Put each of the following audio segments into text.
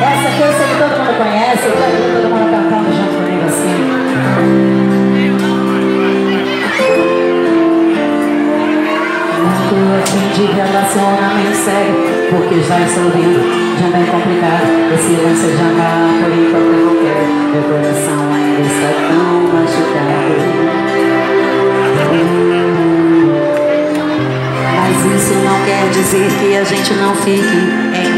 Essa que eu sei que todo mundo conhece, eu quero todo mundo cantando junto comigo assim. Tô assim de relacionamento sério, porque já estou vendo, já bem complicado. Esse lance já tá por enquanto eu não quero. Meu coração ainda está tão machucado. Mas isso não quer dizer que a gente não fique em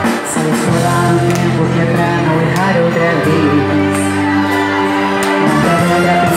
tempo que é pra não errar outra vez Não quero outra pessoa